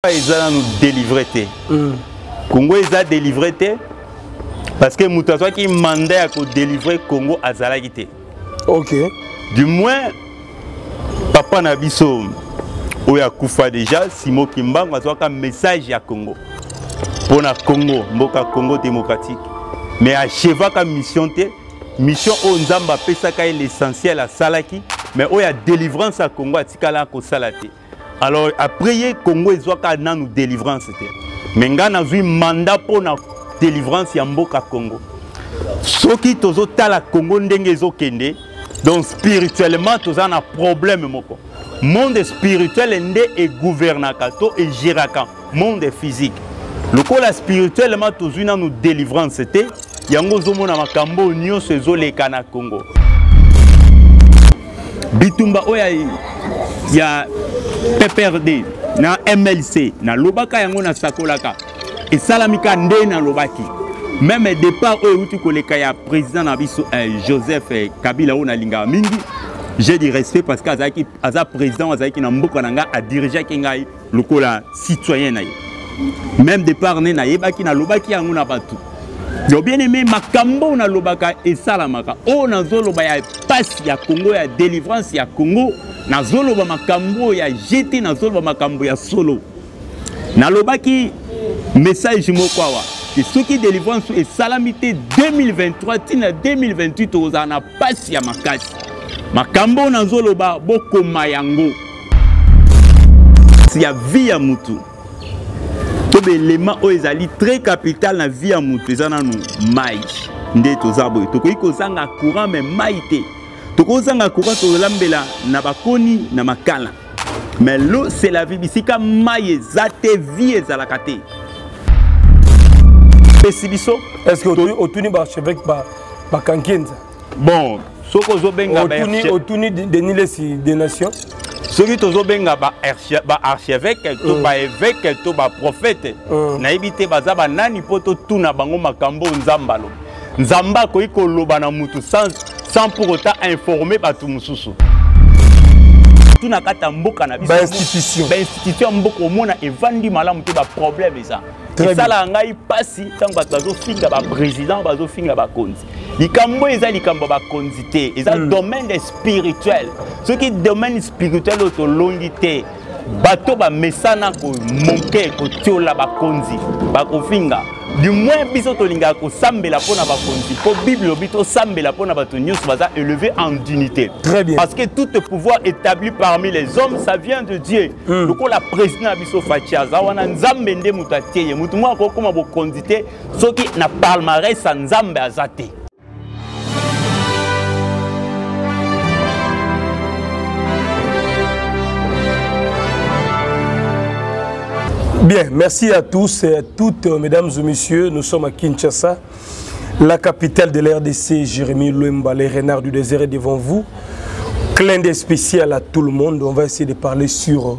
Pourquoi ils ont nous délivré te? Mm. Congo ils ont délivré te parce que moto azwaki mandat ya ko délivrer Congo azalaki te. OK. Du moins papa na biso oyo akufa déjà Simo Kimbangu azwaka message ya Congo. Pona Congo, mboka Congo démocratique. Mais achevaka mission te mission oyo nzambe apesaka ye l'essentiel asalaki mais oyo ya délivrance ya congo atikala kosala te alors après ye congo ezwaka nanu délivrance te mais ngai nazwi mandat mpo na délivrance ya mboka congo soki tozotala congo ndenge ezokende donc spirituellement toza na problème moko monde spirituel nde egouvernaka to egéraka monde physique lokola spirituellement tozwi nanu délivrance te yango ozomona makambo oyo nyonso ezoleka na congo bitumba oyo ya, ya pprd na mlc nalobaka yango nasakolaka esalami ka nde nalobaki meme départ oyo euti koleka ya président na biso eh, joseph eh, kabila oyo nalingaka mingi j'ai du respect parce que azalaki aza président azalaki na mboka na ngai adirigeaki ngai lokola citoyen na ye même départ ne nayebaki nalobaki yango na bato yo bien aimé makambo oyo nalobaka esalamaka oyo nazoloba ya pasi ya congo ya délivrance ya congo nazoloba makambo oyo ya jete nazoloba makambo ya solo nalobaki message moko awa soki délivrance esalami te 2023 ntina 2028 tokozala na pasi ya makasi makambo oyo nazoloba bokoma yango ya vie ya mutu to baelema oyo ezali très capital na vie ya mutu eza nanu mai nde toza boye tokoki kozanga courant me mai te tokozanga courant tolambela na bakoni na makala mais l'eau c'est la vie bisika mai eza te vie ezalaka te pesi biso est ce que otuni bacheveke bakankenza bon soki ozobenga otuni denis lesi de nation soki tozobenga baarchevêque to mm. baevêque to baprofete mm. nayebi te baza banani mpo totuna bango makambo oyo nzambe alobi nzambe akoki koloba na motu sans pour autant informe bato mosusu surtout na kati ya mboka na biso bainstitution ya mboka omona evandi malamu te baproblème eza esalaka ngai mpasi ntango bato bazofinga baprésident bazofinga bakonzi likambo oyo eza likambo ya bakonzi te eza mm. domaine spirituel soki domaine spirituel oyo tolongi te bato bamesana komoke kotyola bakonzi bakofinga du moins biso tolingaka kosambela mpo na bakonzi mpo bible lobi tosambela mpo na bato nyonso baza élevé en dignité très bien parce que tout le pouvoir établi parmi les hommes ça vient de dieu mm. lokola président ya biso faci aza wana nzambe nde moto atie ye moto moko akokoma bokonzi te soki na palmarès ya nzambe aza te Bien, merci à tous et à toutes, euh, mesdames et messieurs. Nous sommes à Kinshasa, la capitale de l'RDC. Jérémy Louemba, les renards du désert est devant vous. Clin d'œil spécial à tout le monde. On va essayer de parler sur euh,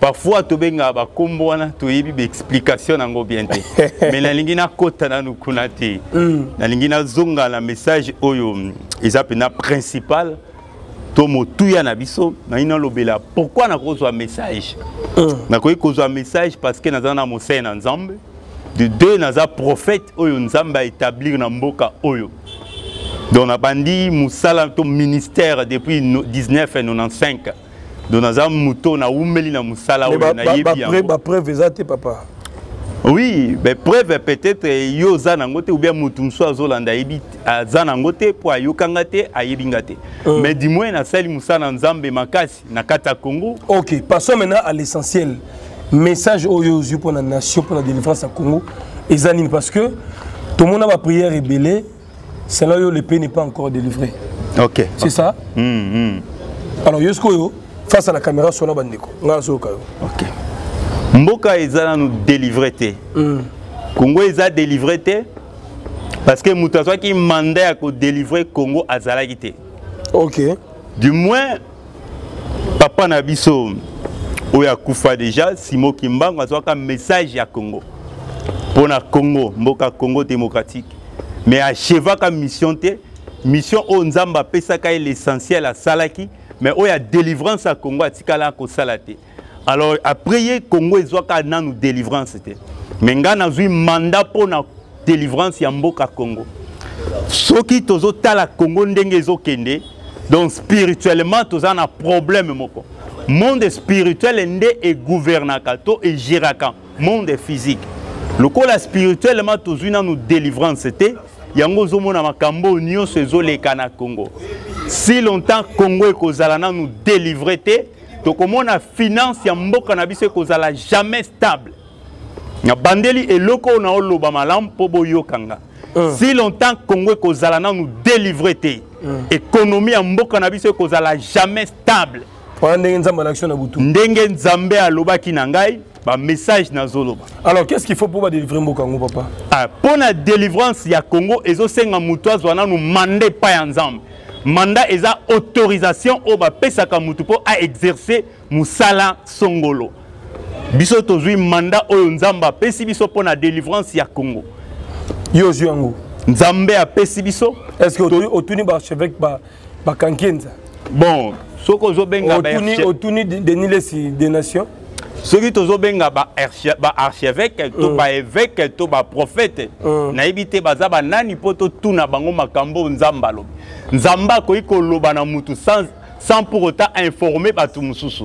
parfois tobengaka bakombo wana toyebi baexplication yango bien te mais nalingi nakota nanu kuna te hmm. nalingi nazonga na message oyo mm, eza mpena principal to motuya na biso nayi nalobela pourquoi nakozwa message hmm. nakoki kozwa message parce que naza na mosai na nzambe de deux naza prophète oyo nzambe aétablir na mboka oyo donc nabandi mosala to ministère depuis 1995 donc naza moto naumeli na mosala oyo nayebi yango bapreuve eza te papa oui mais preuve peut-être yo oza nango te ou bien motu mosusu azolanda ayebi aza nango te mpo ayoka nga te ayebi nga te euh. mais du moins nasali mosala na nzambe makasi na kati ya congo ok passons maintenant à l'essentiel message oyo ozwi mpo na nation mpo na délivrance ya congo eza nini parce que tomona baprière ebele selon yo le pays n'est pas encore délivré ok c'est ça mm, mm. alors yo sikoyo face à la caméra sona bandeko ngai azoyoka yo ok mboka eza nanu délivré te mm. congo eza délivré te parce que moto azwaki mandat ya kodelivre congo azalaki te ok du moins papa na biso oyo akufa deja simo kimbangu azwaka message ya congo mpo na congo mboka congo démocratique mais achevaka mission te mission oyo nzambe apesaka ye l'essentiel asalaki mais oyo ya délivrance ya congo atikala kosala te alors après ye congo ezwaka nanu délivrance te mais ngai nazwi mandat mpo na délivrance ya mboka congo soki tozotala congo ndenge ezokende donc spirituellement toza na problème moko monde spirituel nde egouvernaka to egéraka monde physique lokola spirituellement tozwi nanu délivrance te yango ozomona makambo oyo nyonso ezoleka na congo si longtemps congo ekozala nanu délivre te tokomona finance ya mboka na biso ekozala jamais stable nabandeli eloko oyo naoloba malamu mpo boyoka nga euh. si longtemps congo ekozala nanu délivre te euh. ekonomi ya mboka na biso ekozala jamais stable wana ndenge nzambe alakisi na butu ndenge nzambe alobaki na ngai ba message nazoloba alors qu'est ce qu'il faut pour badélivre mboka yango papa ah, mpo na délivrance ya congo ezosenga moto azwa nanu manda epai ya nzambe manda eza autorisation oyo bapesaka moto mpo aexerce mosala songolo biso tozwi manda oyo nzambe apesi biso mpo na délivrance ya congo yo ozwi yango nzambe apesi biso est ce que otuni baarchevêque ba bakankenza bon soki ozobenga otuni denis lesi de nation soki tozobenga baarchevêque to mm. baevêque to baprofete mm. nayebi te baza banani mpo totuna bango makambo oyo nzambe alobi nzambe akoki koloba na motu sans, sans pour autant informe bato mosusu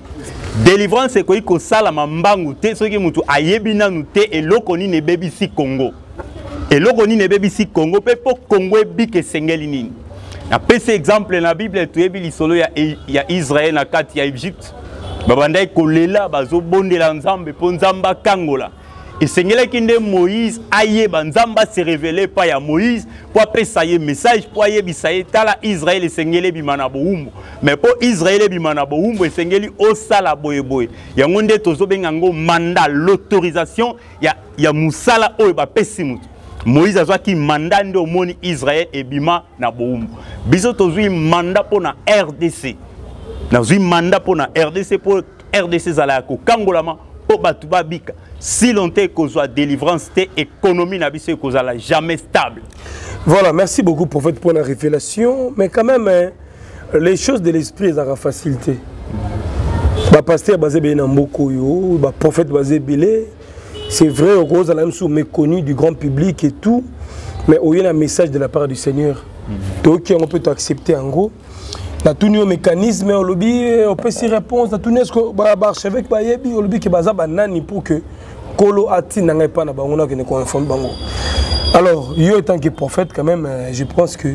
Delivrance ekoki kosalama mbangu te soki moto ayebi nanu te eloko nini ebebisi Congo. Eloko nini ebebisi Congo mpe mpo Congo ebika esengeli nini? napesi exemple na bible toyebi lisolo ya, e, ya israel na kati ya egypte babandaki kolela bazobondela nzambe mpo nzambe akangola esengelaki nde moïse ayeba nzambe ase revele epai ya moïse mpo apesa ye message mpo ayebisa ye tala israele esengeli ebima na bowumbu mai mpo israele ebima na bowumbu esengeli osala boyeboye yango nde tozobenga yango manda l'autorisation ya, ya mosala oyo bapesi moto moïse azwaki manda nde omoni israele ebima na bowumbu biso tozwi manda mpo na rdc nazwi manda mpo na rdc mpo rdc ezala ya kokangolama mpo bato babika si longtemps ekozwa délivrance te économie na biso ekozala jamais stable voilà merci beaucoup prophète pour la révélation mais quand même hein, les choses de l'esprit ezalaka facile te bapaster baza ebele na mboka oyo baprophète baza ebele c'est vrai okozala même sous méconnu du grand public et tout mais oye na message de la part du seigneur toyoki yango mpe toaccepte yango natuni yo mécanisme olobi eh, opesi réponse natuni est ce que baarchevêque bayebi olobi ke baza banani pour que kolo atinda ngai epai na bango nakende koinforme bango alors yo etant que prophète quand même euh, je pense que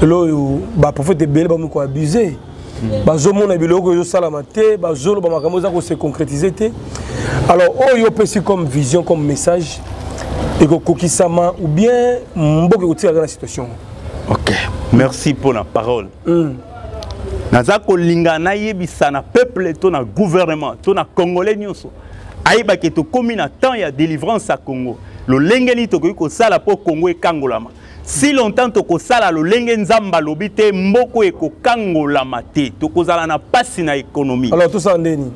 lelo oyo baprophète ebele bamoki koabuse mm. bazomona biloko oyo ezosalama te bazoloba makambo eza kose concrétise te alors oyo opesi comme vision comme message ekokokisama ou bien mboka ekotikaka na situation ok merci mpo na parole mm. naza kolinga nayebisa na peuple to na gouvernement to na congolais nyonso ayebake tokómi na temps ya délivrance ya congo lolenge nini tokoki kosala mpo congo ekangolama si longtemps tokosala lolenge nzambe alobi te mboko ekokangolama te tokozala na mpasi na économie alors tosala nde nini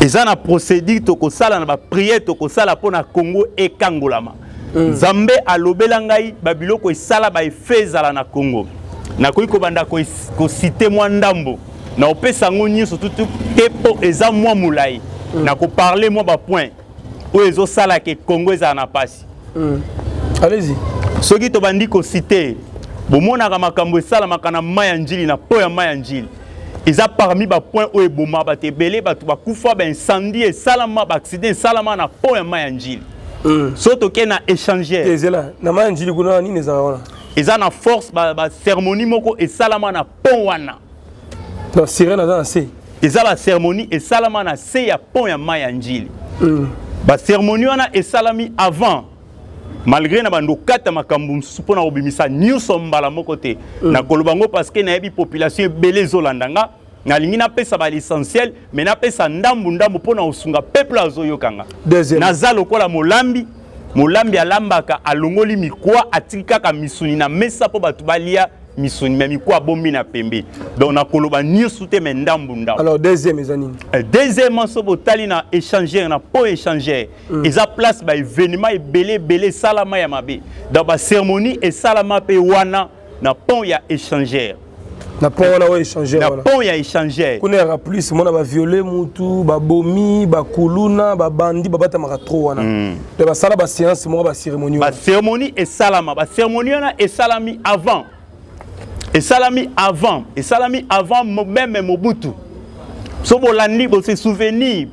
eza na procédure tokosala na bapriere tokosala mpo na congo ekangolama Mm. Nzambe alobela ngai ba biloko esala ba effet ezala na Congo. Nakoki kobanda ko, ko citer mwa ndambo na opesa yango nyonso tutu te mpo eza mwa molai mm. na koparle mwa bapoint oyo ezosala ke Congo ezala na mpasi. Mm. Allez-y. Soki tobandi kosite bomonaka makambo esalamaka na mai ya njili na mpo ya mai ya njili eza parmi bapoint oyo eboma bato ebele bato bakufa baincendie esalama baacciden esalama na mpo ya mai ya njili mm. so toke na échangeur ezela na mai ya njili kuna nini ezala wana eza na force baceremonie ba moko esalama na pont wana na sirene aza na se eza baceremonie esalama na se ya pont ya mai ya njili mm. baceremonie wana esalami avant malgré na bando kata makambo mosusu mpo na kobimisa nyonso mbala moko te mm. nakoloba yango parce que nayebi population ebele ezolanda nga nalingi napesa ba l'essentiel mais napesa ndambu ndambu mpo na kosunga peuple azoyoka nga naza lokola molambi molambi alambaka alongoli mikwa atiki kaka misuni na mesa mpo bato balia misuni me mikwa abombi na pembe donc nakoloba nyonso te me ndambu ndambu alors deuxième eza nini eh, deuxièmement so botali na échangeur na po échangeur mm. eza place baévénement ebele ebele esalama ya mabe donc bacérémonie esalama mpe wana na pont ya échangeur na pont wana oyo échangeur na pont ya échangeur kuna yaka plus mona baviole mutu babomi bakuluna babandi babatamaka trop wana mm. pe basala baséance moko bacérémonie bacérémonie esalama bacérémonie wana esalami avant esalami avant esalami avant meme mobutu so bolandi bose souvenir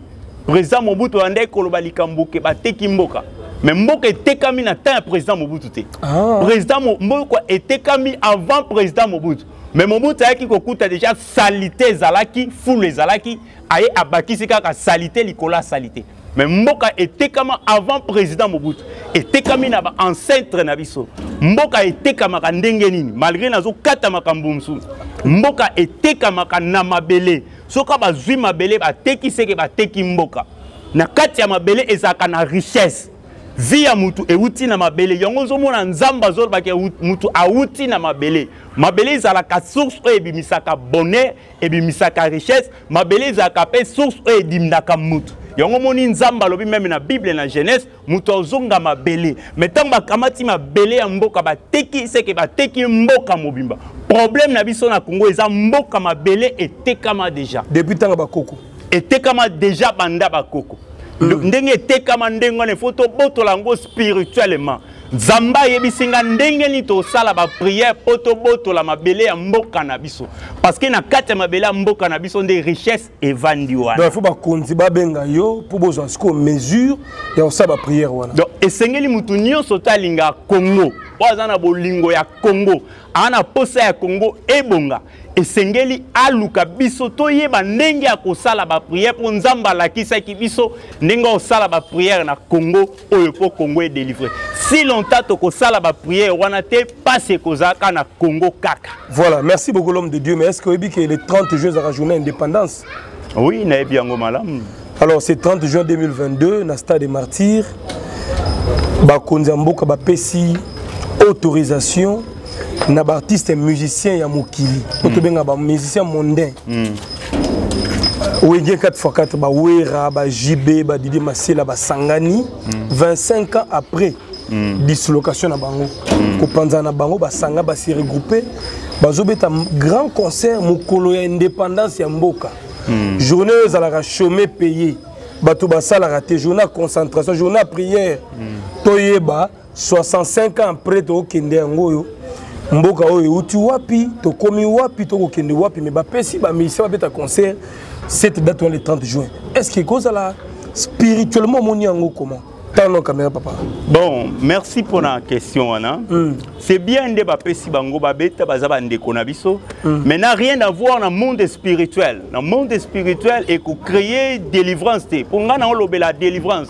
président mobutu oyandaki koloba likambo ke bateki mboka mais mboka etekami na temps ya président mobutu te ah. président mboka etekami avant président mobutu mais mobutu ayaki kokuta déjà salite ezalaki fulu ezalaki aye abakisi kaka salite likolo ya salite mais mboka etekama avant président mobutu etekami na baancetre na biso mboka etekamaka ndenge nini malgré nazokata makambo mosusu mboka etekamaka na mabele soki bazwi mabele bateki seke bateki mboka na kati ya mabele ezalaka na richesse vi ya mutu euti na mabele yango ozomona nzambe azolobaki mutu auti na mabele mabele ezalaka source oyo ebimisaka bonheur ebimisaka richesse mabele ezalaka mpe source oyo edimdaka mutu yango omoni nzambe alobi meme na bible na genèse moto azonga mabele me ntango bakamati mabele ya mboka bateki seke bateki mboka mobimba problème na biso na congo eza mboka mabele etekama déjà depuis ntango bakoko etekama déjà banda bakoko mm. ndenge etekama ndenge wana ifo tobotola yango spirituellement nzambe ayebisi nga ndenge nini tosala bapriere mpo tobotola mabele ya mboka na biso parceke na kati ya mabele ya mboka na biso nde richesse evandi wana donc il faut bakonzi babenga yo mpo bozwa sikoyo mesure ya kosala bapriere wana donc esengeli moto nyonso te alingaka congo oyo aza na bolingo ya congo aza na mposa ya congo ebonga esengeli aluka biso toyeba ndenge ya kosala bapriere mpo nzambe alakisaki biso ndenge ya kosala bapriere na congo oyo po congo edelivre si longtemps tokosala bapriere wana te mpasi ekozalaka na congo kaka voilà merci beaucoup l'homme de dieu mais est ce que oyebi ke le 30 juin ezalaka journée indépendance oui nayebi yango malamu alors c'est 30 juin 2022 na stade de martyr bakonzi ya mboka bapesi autorisation na ba artistes musiciens ya mokili to hmm. tobenga ba musiciens mondains hmm. Wenge 4x4, ba Wera, ba JB, ba Didier Massela, ba Sangani, 25 ans après, mm. dislocation na bango mm. kopanza na bango basanga basi regroupe bazobeta grand concert mokolo ya indépendance ya mboka mm. journée oyo ezalaka chôme payé bato basalaka te journée ya concentration journée ya prière mm. toyeba mm. 65 ans après tokokende yango oyo mboka oyo euti wapi tokomi wapi tokokende wapi me bapesi bamusicien babeta concert cette date wana le 30 juin est ce que ekozala spirituellement omoni yango comment tano caméra papa bon merci mpo na question wana mm. c'est bien nde bapesi bango babeta baza bandeko na biso mm. mais na rien à voir na monde spirituel na monde spirituel ekocreye délivrance te mpo ngai na olobela délivrance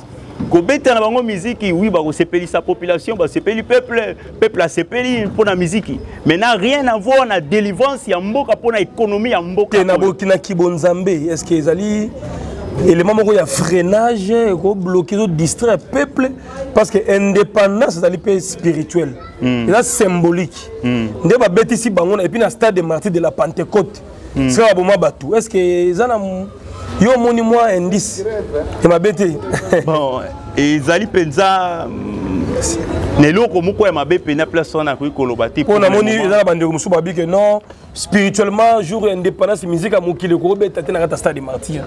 kobeta na bango miziki oui bakosepelisa population basepeli peuple peuple asepeli mpo na miziki mais na rien à voir na délivrance ya mboka mpo na économie ya mboka te na bokina kibonzambe est ce que ezali élément moko ya freinage ekobloke ezodistraire peuple parce que indépendance ezali mpe spirituel hmm. eza symbolique hmm. nde babetisi bango na epuis na stade de martyr de la pentecôte mm. sika baboma bato est ce que eza na yo omoni mwa indice ya mabe te bon ezali mpenza mm, na eloko moko ya mabe mpenza place wana akoki koloba te mpo namoni eza na bandeko mosusu babi ke non spirituellement jour ya indépendance musique ya mokili ekobeta te na kati ya stade martyr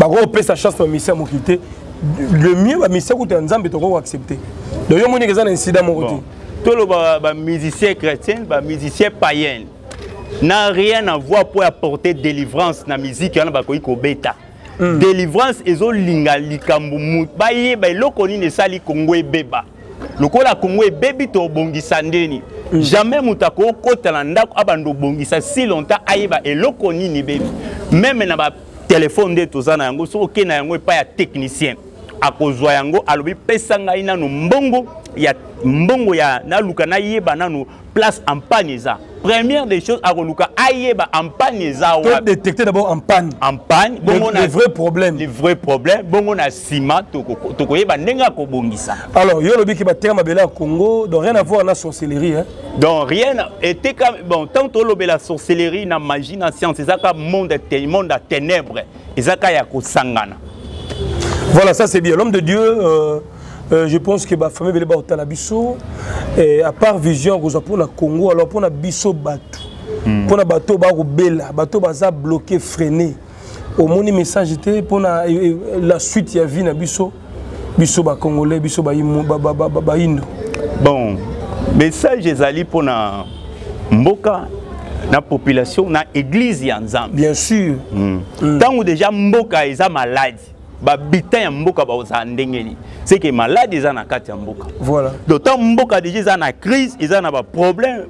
bakopesa chance na misia mokili te le mieux bamisia kuta ya nzambe tokoki koaccepte donc yo omoni eza na insida moko te toloba bamusicien chrétien bamusicien païenne n'a rien à voir pour apporter délivrance na musique wana bakoki kobeta mm. délivrance ezolinga likambo bayeba eloko nini esali kongo ebeba lokola kongo ebebi tobongisa ndeni mm. jamais moto akokota na ndako abanda obongisa si longtemps ayeba eloko nini ebebi meme na batelefone nde toza na yango soki okei na yango epai ya technicien akozwa yango alobi pesa ngai nano mbongo ya mbongo ya naluka nayeba nano place en panne eza première des choses akoluka ayeba en panne eza wapi détecter d'abord en panne en panne bongo na vrai problème les vrais problèmes bongo na sima tokoyeba ndenge ya kobongisa alors yo olobi ke bateka mabele ya congo donc rien à voir na sorcellerie hein? donc rien eteka bon tant tolobela sorcellerie na magie na science ezaka monde monde ya ténèbres ezaka ya kosangana voilà ça c'est bien l'homme de dieu euh... Euh, je pense que bafamille ebele bakotala biso eh, à part vision akozwa mpo na congo alors mpo na biso bato hmm. mpo na bato oyo bakobela bato oyo baza bloqué freine omoni message te mpo na eh, eh, la suite ya vie na biso biso bacongolais biso bayindo bon message ezali mpo na mboka na population na église ya nzambe bien sûr hmm. Hmm. ntango mm. mm. deja mboka eza maladi babitan ya mboka bakozala ndenge nini seke maladi eza na kati ya mboka voilà. donc ntango mboka deja eza na crise eza na baproblème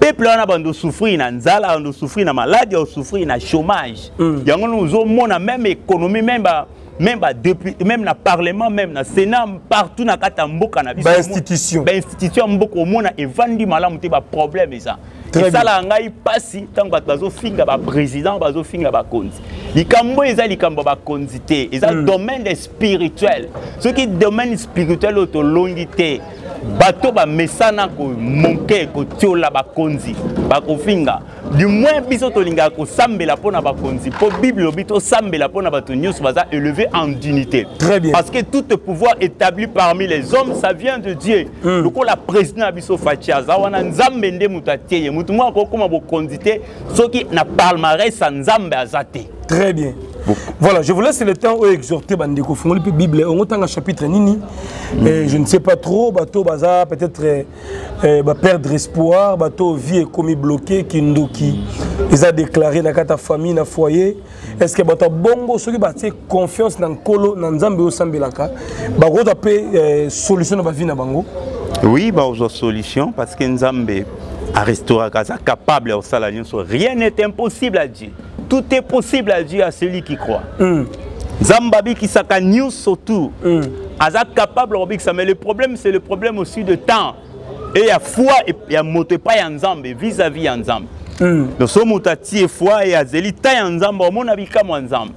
peuple wana bando souffrir na nzala bando souffrir na maladi ao souffrir na chômage mm. yango mm. ozomona même économie même ba, même ba député même na parlement même na sénat partout na kati ya mboka na biso ba institution ba institution ya mboka omona evandi malamu te ba problème eza esalaka ngai mpasi ntango bato bazofinga baprésident bazofinga bakonzi likambo oyo eza likambo ya bakonzi te eza hmm. domaine spirituel soki domaine spirituel oyo tolongi te bato bamesana komoke kotyola bakonzi bakofinga du moins biso tolingaka kosambela mpo na bakonzi mpo bible lobi tosambela mpo na bato nyonso baza élevé en dignité parce que tout pouvoir établi parmi les hommes ça vient de dieu mm. lokola président na biso faci aza wana nzambe nde moto atie ye moto moko akokoma bokonzi te soki na palmarès ya nzambe aza te très bien voilà je vous laisse le temps oyo exhorte bandeko ofungoli mpe bible yango ntanga chapitre nini mm. eh, je ne sais pas trop bato baza peut-être eh, eh, baperdre espoir bato vie ekomi bloqué kindoki eza déclaré na kati ya famille na foyer est ce que bato ya bongo soki batie confiance na nkolo na nzambe oyo osambelaka bakozwa mpe eh, solution na bavi na bango oui bakozwa solution parce que nzambe arestauraka aza capable ya kosala nyonso rien n'est impossible à dieu tout est possible à dieu à celui qui croit mm. nzambe abikisaka nyonso tout mm. aza capable ya kobikisa mais le problème c'est le problème aussi de temps e ya foi ya moto epai ya nzambe vis à vis ya nzambe hmm. donc so moto atie foi ye azeli ta ya nzambe omona bikamw ya nzambe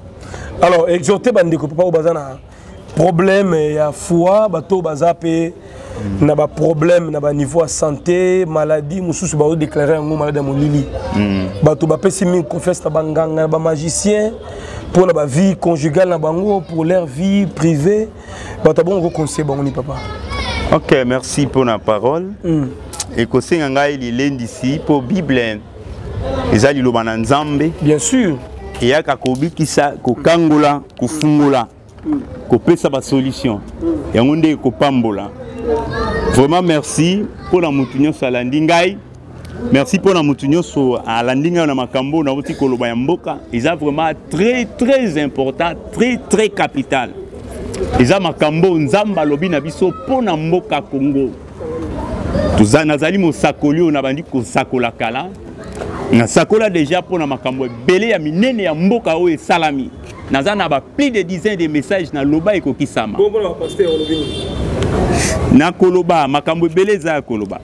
alors exhorte bandeko papa oyo baza na problème ya foi bato oyo baza mpe hmm. na baproblème na baniveau ya santé maladie mosusu baodeklare yango maladi ya molili hmm. bato bapesi mingi confiance na banganga na bamagicien mpo na bavie conjugale na bango pour leur vie privée bato abongo koconseille bango ni papa ok merci mpo na parole mm. ekosenga ngai lilendisi mpo bible eza liloba na nzambe bien sûr eyaka kobikisa kokangola kofungola mm. kopesa basolution mm. yango nde ekopambola vraiment merci mpo na moto nyonso alandi ngai merci mpo na moto nyonso alandi ngai na makambo oyo nauti koloba ya mboka eza vraiment très très important très très capital eza makambo oyo nzambe alobi na biso mpo na mboka congo nazali mosakoli oyo nabandi kosakola kala nasakola deja mpo na makambo ebele ya minene ya mboka oyo esalami naza na ba plus de dizaine de messages naloba ekokisama nakoloba makambo ebele eza ya koloba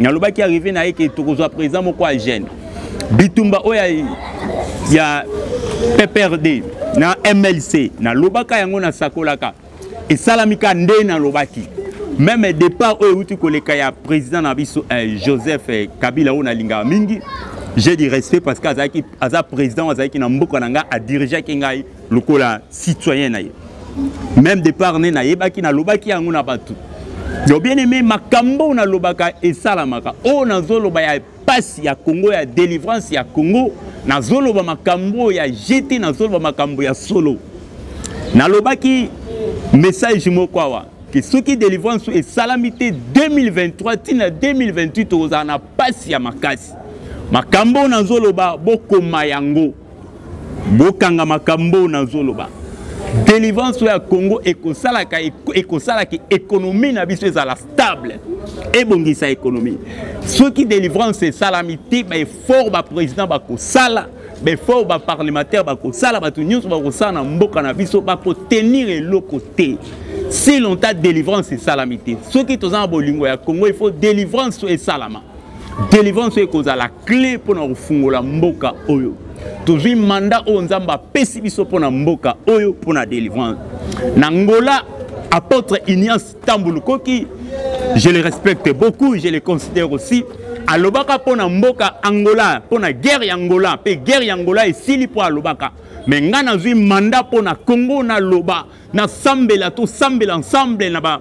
nalobaki arrive na ye ke tokozwa président moko ya jeune bitumba oyo ya pprd na mlc nalobaka yango nasakolaka esalami ka nde nalobaki meme départ oyo euti koleka ya président na biso eh, joseph eh, kabila oyo nalingaka mingi j'ai du respect parce que azalaki aza président azalaki na mboka na ngai adirigeaki ngai lokola citoyen na ye même départ ne nayebaki nalobaki yango na bato donc bien aimé makambo oyo nalobaka esalamaka oyo nazoloba ya mpasi ya congo ya délivrance ya congo nazoloba makambo ya jete nazoloba makambo ya solo nalobaki message moko awa ke soki délivrance esalami te 2023 ntina 2028 tokozala na mpasi ya makasi makambo oyo nazoloba bokoma yango bokanga makambo oyo nazoloba délivrance oyo ya congo ekosalaka ekosalaka économie na biso ezala stable ebongisa économie soki délivrance esalami te baeffort baprésident bakosala baeffort baparlementaire bakosala bato nyonso bakosala na mboka na biso bakotenir eloko te si longtemps délivrance esalami te soki toza na bolingo ya congo il faut délivrance esalama delivrance oyo ekozala cle mpo na kofungola mboka oyo tozwi manda oyo nzambe apesi biso mpo na mboka oyo mpo na delivrance na ngola apôtre ignace tambulukoki je le respecte beaucoup je le considère aussi alobaka mpo na mboka angola mpo na guerre ya angola mpe guerre ya angola esili mpo alobaka me ngai nazwi manda mpo na congo naloba Na sambela to sambela ensemble na ba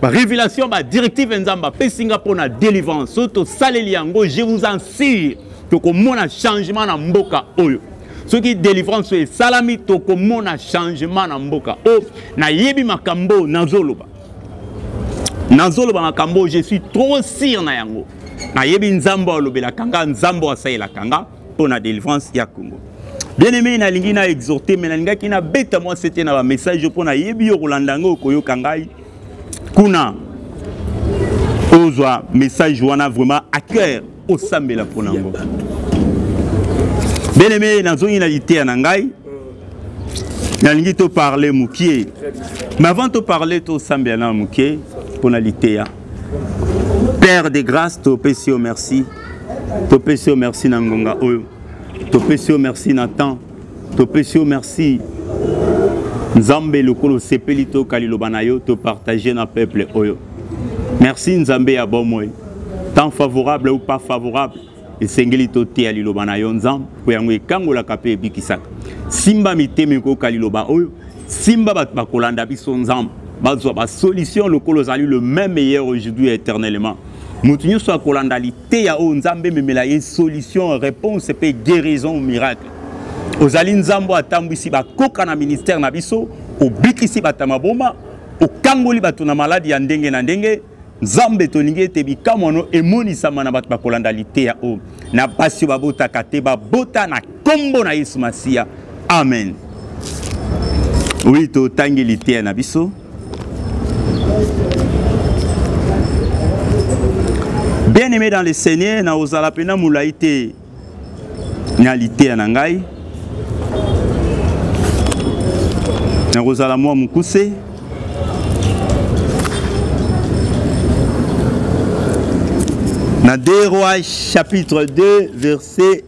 ba révélation ba directive nzambe apesi nga mpo na délivrance soki tosaleli yango je vous en sure tokomona changement na mboka oyo soki délivrance oyo esalami tokomona changement na mboka oyo oh, nayebi makambo oyo nazoloba nazoloba makambo oyo je suis trop sire na yango nayebi nzambe alobelaka nga nzambe asalelaka nga mpo na délivrance ya congo bien aimé nalingi na exhorte me nalingaki nabeta mwa sete na bamessage yo mpo nayebi yo kolanda yango okoyoka ngai kuna ozwa message wana vraiment à cœur osambela mpo na yango bien aimé nazongi na liteya na ngai nalingi toparle mokie mais avant toparle tosambela na mokie mpo na liteya père de grâce topesi yo merci topesi yo merci na ngonga oyo topesi yo merci na temps topesi yo merci nzambe lokola osepeli toyoka liloba na yo topartage na peuple oyo merci nzambe ya bomoi temps favorable ou pas favorable esengeli toteya liloba na yo nzambe mpo yango ekangolaka mpe ebikisaka simba mitema ekoyoka liloba oyo simba bato bakolanda biso nzambe bazwa basolution lokola ozali le même meilleur aujourd'hui éternellement moto nyonso akolanda liteya oyo nzambe ememela ye solution réponse mpe guérison miracle ozali nzambe atambwisi bakoka na ministère na biso obikisi bato ya maboma okangoli bato na maladi ya ndenge na ndenge nzambe tolingi ete bikamwa wano emonisama na bato bakolanda liteya oyo na basi babotaka te babota na nkombo na yesu masiya amen wi totangi liteya na biso bien aimé dans le seigneur na ozala mpena molai te na liteya na ngai nakozala mwa mokuse na 2 roi chapitre 2 verset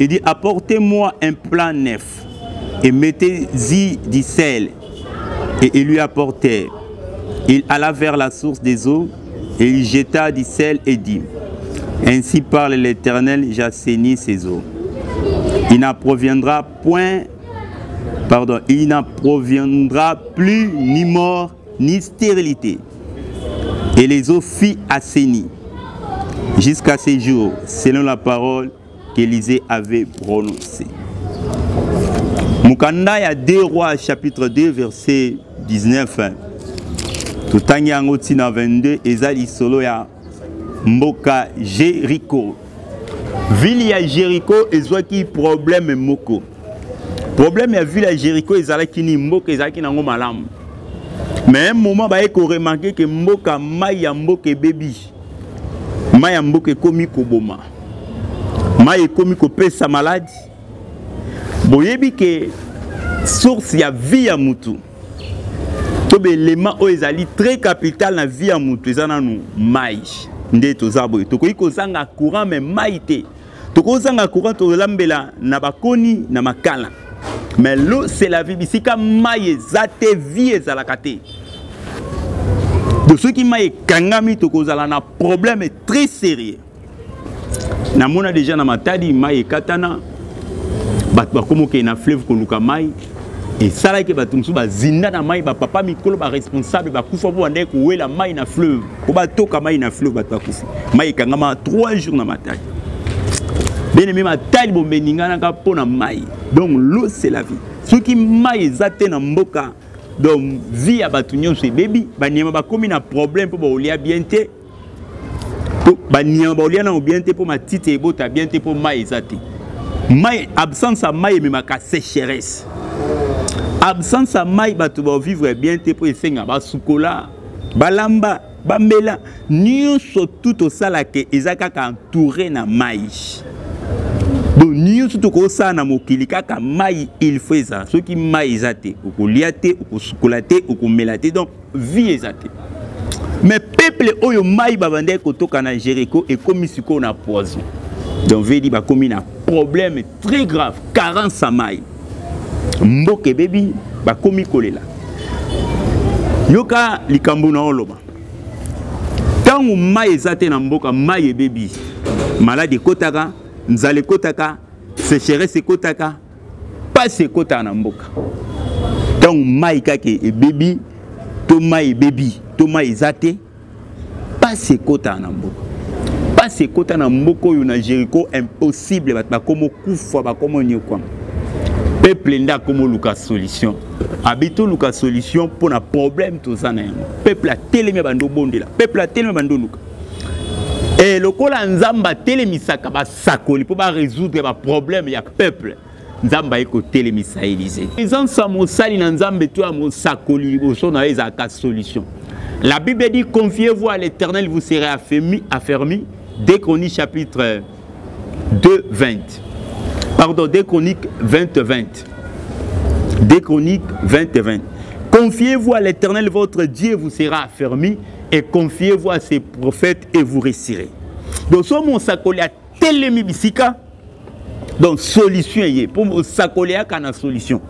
il dit, apportez-moi un plan neuf et mettez-y du sel. Et il lui apportait. Il alla vers la source des eaux et il jeta du sel et dit, Ainsi parle l'Éternel, j'assainis ces eaux. Il n'en proviendra point, pardon, il n'en proviendra plus ni mort ni stérilité et les eaux fit assainies jusqu'à ces jours, selon la parole qu'Élisée avait prononcée. Mukanda ya 2 rois chapitre 2 verset 19 totangi yango ntina 22 eza lisolo ya mboka jeriko ville ya jeriko ezwaki problème moko problème ya ville ya jeriko ezalaki nini mboka ezalaki nango malamu mais un moment baye koremarke ke mboka mai ya mboka ebebi mai ya mboka ekomi koboma mai ekomi kopesa maladi boyebi ke source ya vie ya mutu to baelema oyo ezali très capital na vie ya mutu eza nanu mai nde toza boye tokoki kozanga courant me mai te tokozanga courant tolambela na bakoni na makala mais l'eau c'est la vie bisika mai eza te vie ezalaka te de soki mai ekangami tokozala na problème très sérieux namona deja na matadi mai ekatana bato bakoma okende na fleuve koluka mai esalaki bato mosusu bazinda na mai bapapa mikolo baresponsable bakufa mpo bandaki kowela mai na fleuve mpo batoka mai na fleuve bato bakufi mai ekangama 3 jours na matadi bien aimé matali bomeninganaka mpo na mai donc l'eau c'est la vie soki mai eza te na mboka donc vie ya bato nyonso ebebi banyama bakomi na problème mpo baolia bien te po banyama baolia nango bien te mpo matiti ebota bien te mpo mai eza te mai absence ya mai ememaka sécheresse absence ya mai bato bavivre bien te mpo esenga basukola balamba bamela nyonso tu tosalaka eza kaka entouré na mai donc nyonso tokosala na mokili kaka mai il faut ezala soki mai eza te okolia te okosukola te okomela te donc vie eza te mais peuple oyo mai babandaki kotoka na jericho ekomi sikoyo na poison donc vedi bakomi na problème très grave carence ya mai mboka ebebi bakomi kolela yoka likambo na oloba ntango mai eza te na mboka mai ebebi maladi ekotaka nzala ekotaka secheresse ekotaka mpasi ekotaka na mboka ntango mai kaka ebebi to mai ebebi to mai eza te mpasi ekotaka na mboka mpasi ekota na mboka oyo na jericho impossible bato bakomo kufa bakomo nyokwama peuple nde akomoluka solution abi toluka solution mpo na problème toza na yango peuple atelemi abandi obondela peuple atelemi abandi oluka e lokola nzambe atelemisaka sakoli mpo ba résoudre ba problème ya peuple nzambe aye kotelemisa elize présence ya mosali na nzambe to ya mosakoli liboso na yo ezalaka solution la bible dit confiez vous à l'éternel vous serez affermi, affermi dès qu'on y chapitre 2 20 pardon dès qu'on y 20 20 dès qu'on y 20 20 confiez vous à l'éternel votre dieu vous sera affermi et confiez-vous à ses prophètes et vous réussirez donc so mosakoli atelemi bisika donc solution eye mpo mosakoli eyaka na solution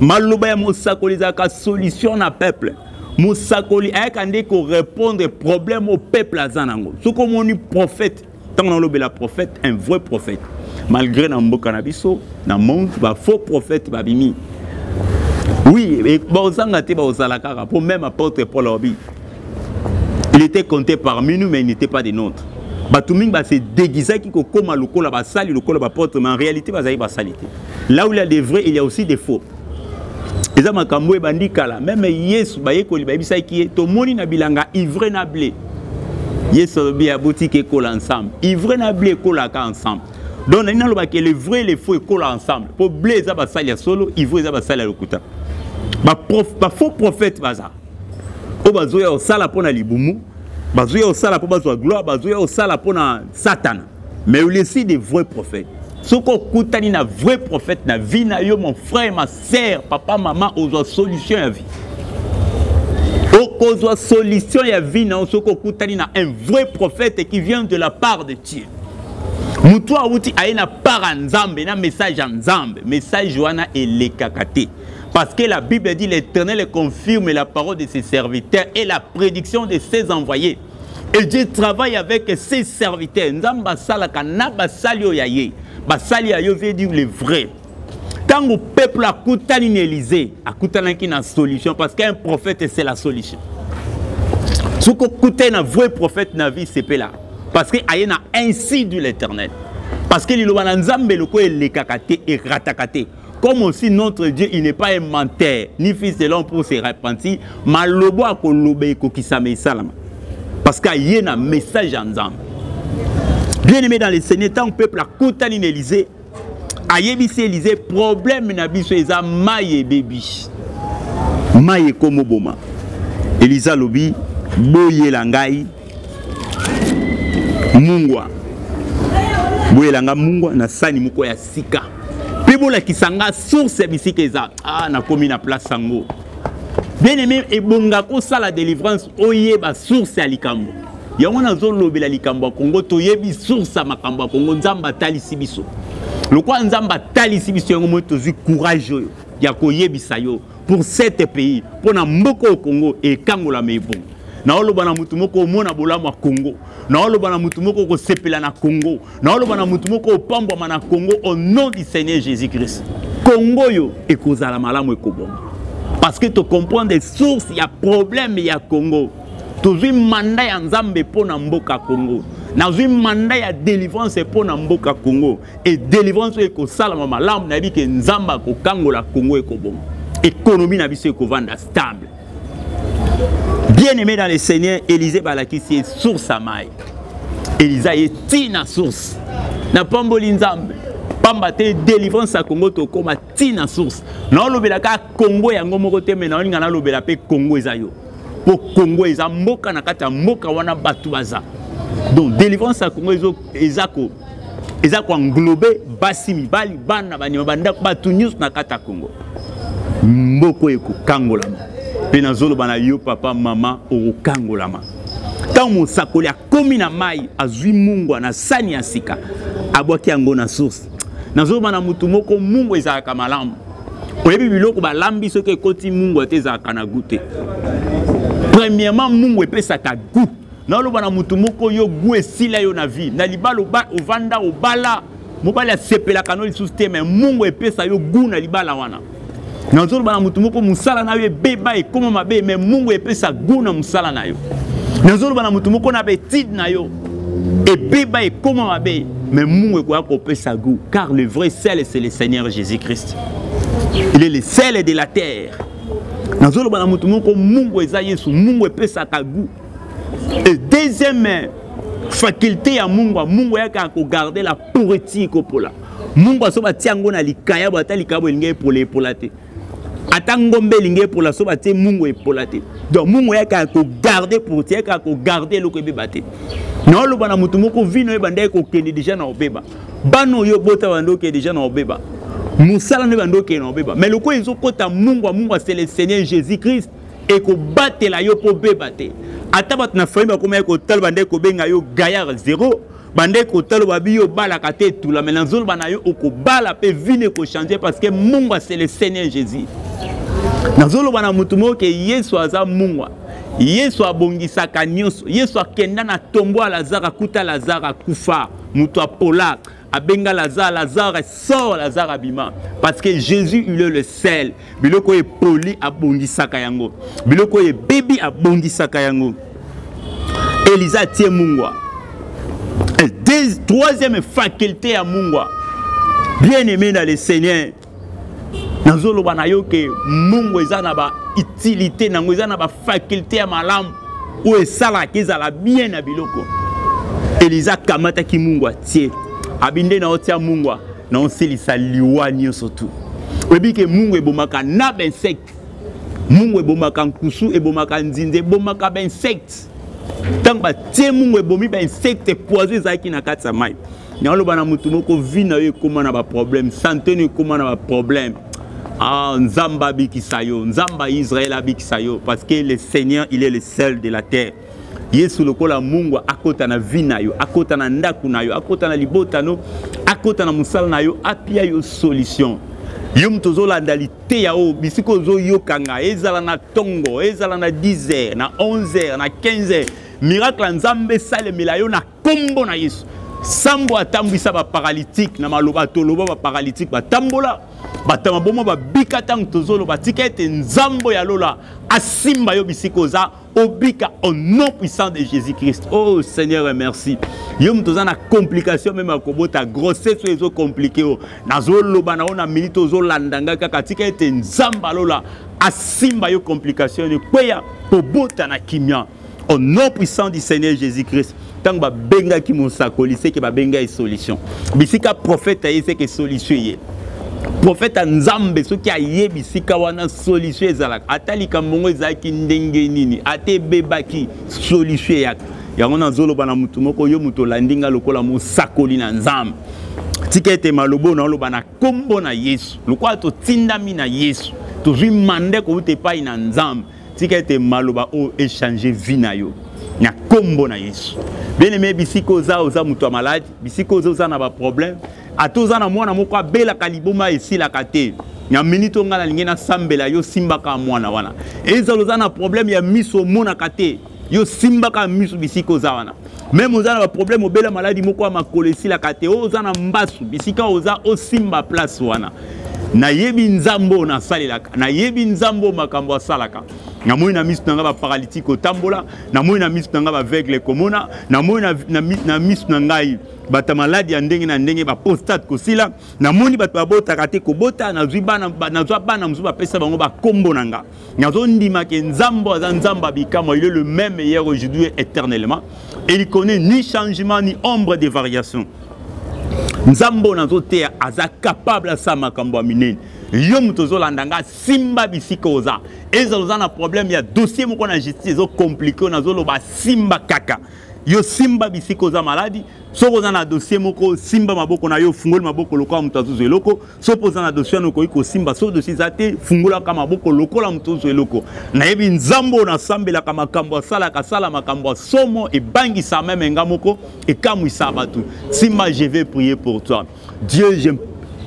maloba ya mosakoli ezalaka solution na peuple mosakoli ayaka nde korepondre problème oyo peuple aza na yango soki omoni prophète ntango nalobela prophète un vrai prophète malgré na mboka na biso na monde ba faux prophète babimi oui baozanga te baozala kaka mpo même apôtre paul alobi il était compté parmi nous mais il n'était pas des nôtres bato mingi base déguisaki kokóma lokola basali lokola bapôtre mais en réalité bazalaki basali te là où il y a des vrais il y a aussi des faux eza makambo ebandi kala meme yesu bayekoli bayebisaki ye tomoni na bilanga ivre na ble yesu alobi abotika ekola ensemble ivre na ble ekolaka ensemble donc nani nalobaka le vrai le faux ekola ensemble mpo ble eza basali ya solo ivre eza basali ya lokuta bafaux prophète baza oyo bazoya kosala mpo na libumu bazoya kosala mpo bazwa gloire bazoya kosala mpo na satana mais olesi de vrai prophète soki okutani na vrai prophète na vie na yo mon frère ma sœur papa mama ozwa solution ya vie okozwa solution ya vie na yo soki okutani na un vrai prophète qui vient de la part de dieu motu awuti aye na part ya nzambe na message ya nzambe message wana elekaka te Parce que la Bible dit l'Éternel confirme la parole de ses serviteurs et la prédiction de ses envoyés. et je travaille avec ses serviteurs nzambe asalaka na basali oyo ya ye basali ya yo veut dire le vrai ntango peuple akutani na élysée akutanaki na solution parce qu'un prophète c'est la solution soki okutani na vrai prophète na vie sepela parce que aye na ainsi du l'éternel parce que liloba na nzambe lokola elekaka te erataka te comme aussi notre dieu il n'est pas un menteur ni fils de l'homme pour se repentir malobo akoloba ekokisama esalama parce que aye na message ya nzambe bien aimé dans le seigneur ntango peuple akutani na élysée ayebisi élysée problème na biso eza mai ebebi mai ekomoboma elise alobi boyela ngai mungwa boyela nga mungwa na sani moko ya sika mpe bolakisa nga source ya bisika eza ah, nakomi na place yango bien aime ebonga kosala délivrance oyeba source ya likambo yango nazolobela likambo ya kongo toyebi source ya makambo ya kongo nzambe atalisi biso lokola nzambe atalisi biso yango moi tozwi courage oyo ya koyebisa yo pour cet pays mpo na mboka oyo congo ekangolama ebongo naoloba na moto moko omona bolamu ya congo naoloba na moto moko okosepela na congo naoloba na moto moko opambwama na congo au nom du seigneur jésus christ congo oyo ekozala malamu ekobonga parce que tocomprendre source ya problème ya congo tozwi manda ya nzambe mpo na mboka congo nazwi manda ya délivrance mpo na mboka congo et délivrance oyo ekosalama malamu nayebi ke nzambe akokangola kongo ekobonga économie na biso ekovanda stable bien aimé dans le seigneur élise balakisi ye source ya mai eliza ye ti na source napamboli nzambe pamba te délivrance ya kongo tokóma ti na source naolobela kaka kongo yango moko te me naolinga nalobela mpe kongo eza yo mpo kongo eza mboka na kati ya mboka wana bato baza donc délivrance ya kongo eza ko eza ko englobe basi mibali bana banyama bandako bato nyonso na kati ya congo mboko ekokangolama mpe nazoloba na yo papa mama okokangolama ntango mosakoli akomi na mai azwi mungwa na sani ya sika abwaki yango na source nazoloba na moto moko mungwa ezalaka malamu oyebi biloko balambi soki ekoti mungwa te ezalaka na gu te premièrement mungwa epesaka gu naloba na moto moko yo gu esila yo na vie na libala ovanda obala mobali asepelaka no lisusu te me mongo epesa yo gu na libala wana nazoloba na moto moko mosala na yo ebeba ekoma mabe me mongo epesa gu na mosala na yo nazoloba na moto moko na betide na yo ebeba ekoma mabe me mongo ekoya kopesa gu car le vrai sel c'est le seigneur jésus christ il est le sel de la terre nazoloba na moto moko mungu eza yesu mungu epesaka gu deuxième faculté ya mungwa mungwa yaka kogarde la pouriti kopola mungwa so batia yango na likaya bo ata likaya bo elingi epola epola te ata ngombe elingi epola so batie mungwa epola te donc mungwa yaka kogarde pouriti yaka kogarde eloko ebeba te naoloba na moto moko vino ebandaki kokende deja na obeba bana oyo obota banda okende deja na obeba mosala nde banda okende na obeba mai lokola ezokɔta mungwa mungwa c'est le seigneur jésus christ ekobatela yo mpo obeba te ata bato na famille bakomaki kotala bande kobenga yo gaillard zero bande kotala babi yo obalaka te etula me nazoloba na yo okobala mpe vine ekochange parce que mungwa c'est le seigneur jésus nazoloba na motu moko ke yesu aza mungwa yesu abongisaka nyonso yesu akenda na tombo ya lazare akuta lazare akufa moto apola abenga lazare lazare sort lazare abima parce que jésus il est le sel biloko oyo epoli abongisaka yango biloko oyo ebebi abongisaka yango elisa atie mungwa troisième faculté ya mungwa bien aimé na le seigneur nazoloba na yo ke mbongo eza na ba utilité na yango eza na ba faculté ya malamu oyo esalaka ezala bien na biloko eliza akamataki mungu atie abi nde naotia mungwa naosilisa liwa nyonso tu oyebi ke mungu ebomaka na bainsecte mungu ebomaka nkusu ebomaka nzinza ebomaka bainsecte ntango batie mungu ebomi bainsecte poison ezalaki na kati ya mai naloba na moto moko vi na yo ekóma na baproblème sante no ekóma na baproblème ah, nzambe abikisa yo nzambe ya israel abikisa yo parce que le seigneur il est le seul de la terre yesu lokola mungu akota na vi na yo akota na ndako na yo akota na libota no akota na mosala na yo apia yo solution yo moto ozolanda liteya oyo bisika ozoyoka ngai ezala na ntongo ezala na 10 heures na 11 heures na 15 heures miracle ya nzambe esalemela yo na nkombo na yesu sambo atambwisa baparalytique na maloba toloba baparalytique batambola bato maboma babika ntango tozoloba tika ete nzambo ya lola asimba yo bisika oza obika au nom puissant de jésus christ oh seigneur merci yo moto oza na complication meme ya kobota grossesse oyo ezo komplike yo nazoloba na yo na minute ozolanda ngai kaka tika ete nzambe alola asimba yo complication ekweya kobota na kimia au nom puissant du seigneur jésus christ ntango babengaki mosakoli seke babenga ye solution bisika prophète aye seke solution eye prophète ya nzambe soki aye bisika wana solution ezalaka ata likambo yango ezalaki ndenge nini ata ebebaki solution eyaka yango nazoloba na motu moko yo moto olandi ngai lokola mosakoli na nzambe tika ete maloba na oloba na nkombo na yesu lokola totindami na yesu tozwi mande kouta epai na nzambe tika ete maloba oyo echange vie na yo na nkombo na yesu bien aime bisika oza oza moto ya maladi bisika oza oza na baproblème ata oza na mwana moko abelaka liboma esilaka te na miniti oyo ngai nalingi nasambela yo simbaka mwana wana ezala oza na problème ya miso omonaka te yo simbaka misu bisika oza wana meme oza na baproblème obela maladi moko ya makolo esilaka te oyo oza na mbasu bisika oza osimba place wana nayebi nzambe oyo nasalelaka nayebi nzambe oyo makambo asalaka namoni na miso na ngai baparalytike kotambola namoni na miso na ngai baveugle komona namoni na miso na ngai bato ya maladi ya ndenge na ndenge bapostate kosila namoni bato babotaka te kobota nazwa bana mosusu bapesa bango bakombo na ngai nazondima ke nzambe aza nzambe ya bikamwa il est le même hier aujourd'hui éternellement et il connaît ni changement ni ombre de variation nzambe oyo nazoteya aza capable asala makambo ya minene yo moto ozolanda nga simba bisika oza ezala oza na problème ya dossier moko na justice ezokomplike oyo nazoloba simba kaka yo simba bisika oza maladi soki oza na dossier moko simba maboko na yo fungoli maboko lokola moto azozwa eloko soki mpo oza na dossier wana okoki kosimba soki dossier eza te fungolaka maboko lokola moto ozwa eloko nayebi nzambe oyo nasambelaka makambo asalaka asala makambo ya somo ebangisa meme nga moko ekamwisa bato simba je vais prier pour toi dieu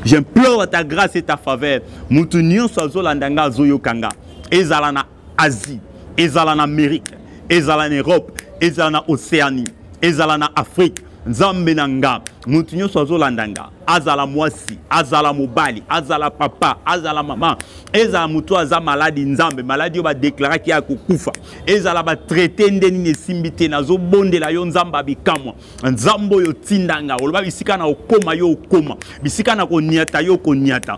j'implore ta grâce et ta faveur moto nyonso azolanda nga azoyoka nga ezala na asie ezala na amerike ezala na europe ezala na océanie ezala na afrike nzambe na nga moto nyonso azolanda nga azala mwasi azala mobali azala papa azala mama ezala moto oyo aza maladi nzambe maladi oyo badeklaraki ya kokufa ezala batraite nde nini esimbi te nazobondela yo nzambe abikamwa nzambe oyo otinda nga oloba bisika na okoma yo okoma bisika na koniata yo okoniata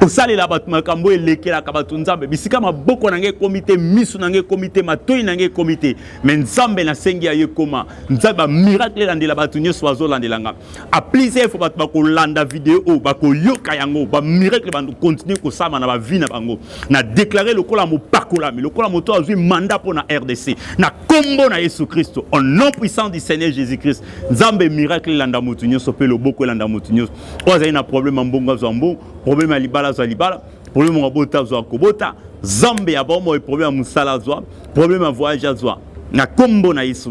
kosalela bato makambo oyo elekelaka bato nzambe bisika maboko na ngai ekomi te miso na ngai ekomi te matoi na ngai ekomi te me nzambe nasengi ya ye ekoma nzambe bamiracle elandela bato nyonso bazolandela nga aplise fo bato bakolanda video oyo bakoyoka yango bamiracle bando continue kosama na bavi na bango na deklare lokola mopakolami lokola moto azwi manda mpo na rdc na nkombo na yesu kristo au nom puissant du seigneur jésus christ nzambe miracle elanda moto nyonso mpe loboko elanda moto nyonso oyo azali na problème ya mbongo azwa mbongo problème ya libala azwa libala problème ya kobota azwa kobota zambe ya bomoi problème ya mosala azwa problème ya voyage azwa na nkombo na yesu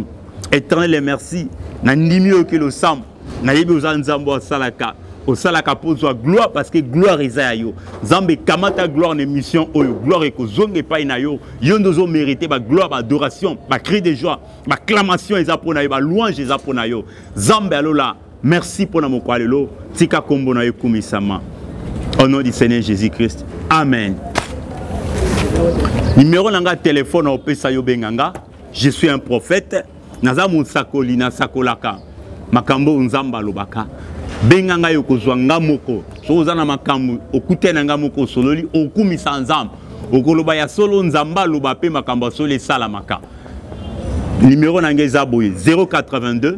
éternel et merci na ndimi oyoki losambo nayebi oza nzambe asalaka osalaka mpo ozwa gloire parce que gloire eza ya yo nzambe ekamata gloire na émission oyo gloire ekozonga epai na yo yo nde ozomérite bagloire baadoration bacri de joie baclamation eza mpo na yo balouange eza mpo na yo nzambe alola Merci pona mokwalelo tika kombo na ekumisama. Au nom du Seigneur Jésus-Christ. Amen. Numéro nanga téléphone au pesa yo benganga. Je suis un prophète. Naza mosakoli na sakolaka. Makambo nzamba lobaka. benga ngai okozwa nga moko soki oza na makambo okute na ngai moko osololi okumisa nzambe okoloba ya solo nzambe aloba mpe makambo ya solo esalamaka nimero na ngai eza boye 082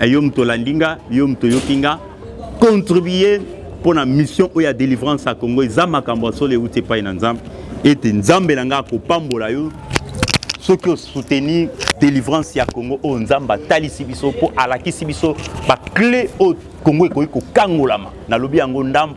eh, yo moto olandi nga yo moto oyoki nga contribue mpo na mission oyo ya délivrance ya congo eza makambo ya solo euti epai na nzambe ete nzambe na ngai akopambola yo soki osoutenir délivrance ya congo oyo nzambe atalisi biso mpo alakisi biso baclé oyo congo ekoki kokangolama nalobi yango ndambo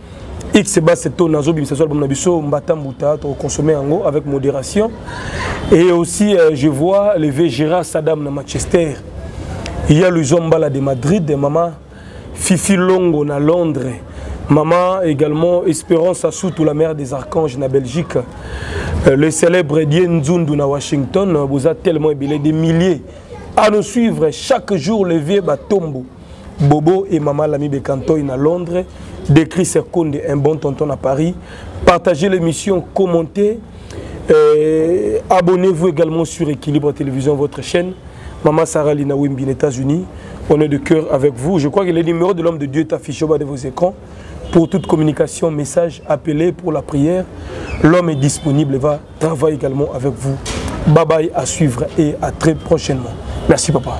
X basse tone nazo bimisa so album na biso mbata mbuta to consommer yango avec modération et aussi euh, je vois le vieux Gérard Saddam na Manchester il y a le Zombala de Madrid maman Fifi Longo na Londres Maman également, Espérance Assoutou, la mère des archanges na Belgique. Euh, le célèbre Dieu Nzundu na Washington, vous a tellement ébélé des milliers à nous suivre chaque jour le vieux Batombo. Bobo et Maman Lami Bekantoy à Londres, décrit Serkonde, un bon tonton à Paris. Partagez l'émission, commentez. Euh, abonnez-vous également sur Équilibre Télévision, votre chaîne. Maman Sarah Lina aux États-Unis. On est de cœur avec vous. Je crois que le numéro de l'homme de Dieu est affiché au bas de vos écrans. Pour toute communication, message, appelé pour la prière, l'homme est disponible et va travailler également avec vous. Bye bye à suivre et à très prochainement. Merci papa.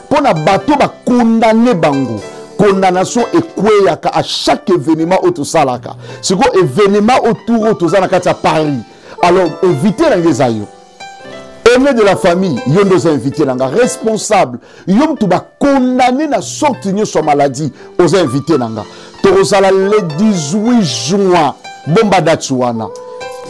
mpo na bato bakondane bango condamnation ekweyaka à chaque événement oyo tosalaka sikoyo événement autour oyo toza na kati ya paris alors évite na nge eza yo aimé de la famille yo nde oza invité na nga responsable yo motu bakondane na sorte nyonso ya maladie oza invité na nga tokozala le 18 juin bomba dati wana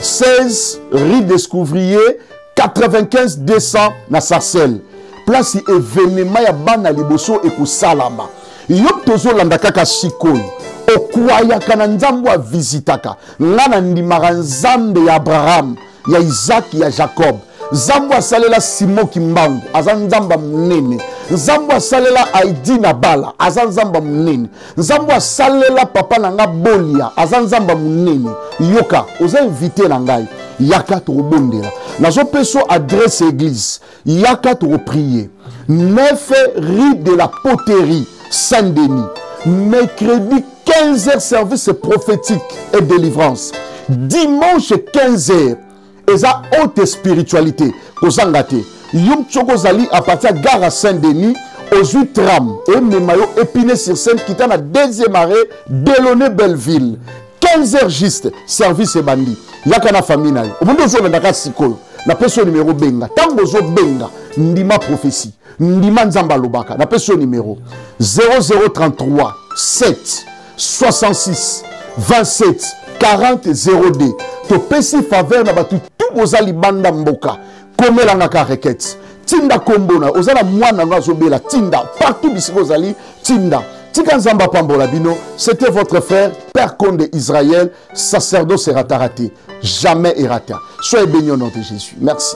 16 rue descouvrier 95 200 na sarcelle place evenema ya bana liboso ekosalama yo tozolanda kaka sikoyo okwayaka na nzambe avizitaka nga na ndimaka nzambe ya abraham ya isaki ya jacob nzambe asalela simo kimbangu aza nzambe monene nzambe asalela aidi na bala aza nzambe monene nzambe asalela papa na nga bolia aza nzambe monene yoka oza invite na ngai yaka tokobondela nazopesa adresse ya eglise yaka tokoprie 9 rue de la poterie saint denis mercredi 15 heures service prophétique et délivrance dimanche 15 heures eza haute spiritualité kozanga te yo mtsoko ozali à partir ya gare à saint denis ozwi tram emema yo epine sur scène kita na deuxième arrêt delone belleville 15 heures juste service ebandi yaka na famille na yo omonde ozolendaka sikoyo napesi yo nimero benga ntango ozobenga ndima prophesie ndima nzambe alobaka napesi yo nimero 0033 7 66 27 40 02 topesi faveur na bato tu boza libanda mboka komelanga ka requete tinda kombo na oza na mwana yango azobela tinda partout bisika ozali tinda tika nzambe apambola bino c'était votre frère père conde israël sacerdoce erataka te jamais erata soyez béni au nom de jésus merci